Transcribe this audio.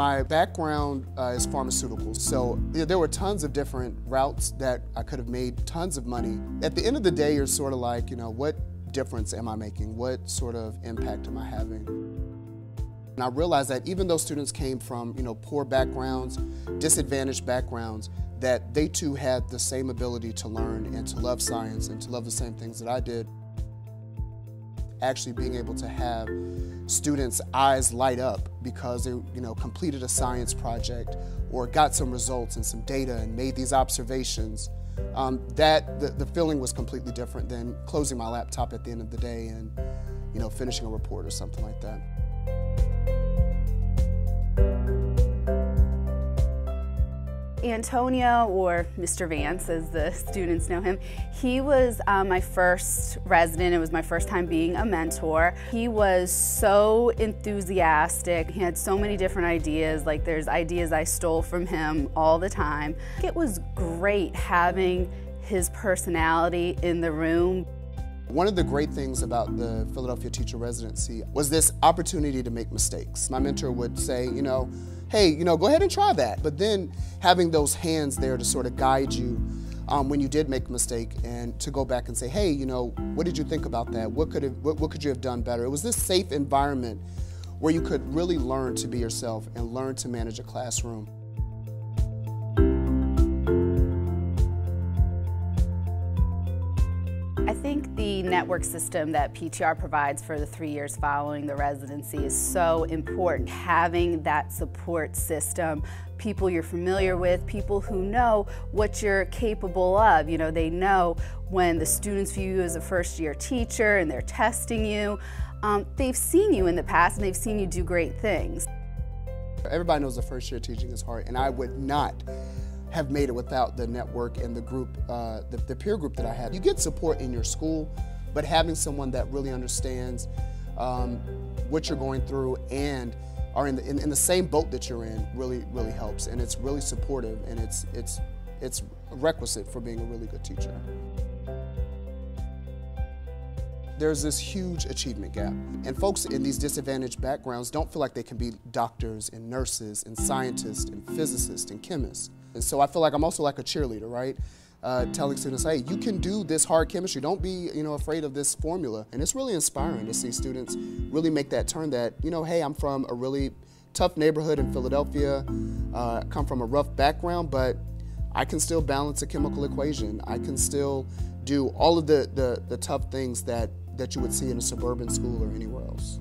My background uh, is pharmaceuticals, so there were tons of different routes that I could have made tons of money. At the end of the day, you're sort of like, you know, what difference am I making? What sort of impact am I having? And I realized that even though students came from, you know, poor backgrounds, disadvantaged backgrounds, that they too had the same ability to learn and to love science and to love the same things that I did actually being able to have students' eyes light up because they you know, completed a science project or got some results and some data and made these observations, um, that the, the feeling was completely different than closing my laptop at the end of the day and you know, finishing a report or something like that. Antonio, or Mr. Vance as the students know him, he was uh, my first resident. It was my first time being a mentor. He was so enthusiastic. He had so many different ideas, like there's ideas I stole from him all the time. It was great having his personality in the room. One of the great things about the Philadelphia Teacher Residency was this opportunity to make mistakes. My mentor would say, you know, hey, you know, go ahead and try that. But then having those hands there to sort of guide you um, when you did make a mistake and to go back and say, hey, you know, what did you think about that? What could, have, what, what could you have done better? It was this safe environment where you could really learn to be yourself and learn to manage a classroom. I think the network system that PTR provides for the three years following the residency is so important. Having that support system, people you're familiar with, people who know what you're capable of. You know, they know when the students view you as a first year teacher and they're testing you. Um, they've seen you in the past and they've seen you do great things. Everybody knows the first year teaching is hard, and I would not have made it without the network and the group, uh, the, the, peer group that I had. You get support in your school, but having someone that really understands um, what you're going through and are in the, in, in the same boat that you're in really, really helps. And it's really supportive and it's, it's, it's requisite for being a really good teacher. There's this huge achievement gap. And folks in these disadvantaged backgrounds don't feel like they can be doctors and nurses and scientists and physicists and chemists. And so I feel like I'm also like a cheerleader, right? Uh, telling students, hey, you can do this hard chemistry. Don't be, you know, afraid of this formula. And it's really inspiring to see students really make that turn that, you know, hey, I'm from a really tough neighborhood in Philadelphia, uh, come from a rough background, but I can still balance a chemical equation. I can still do all of the, the, the tough things that, that you would see in a suburban school or anywhere else.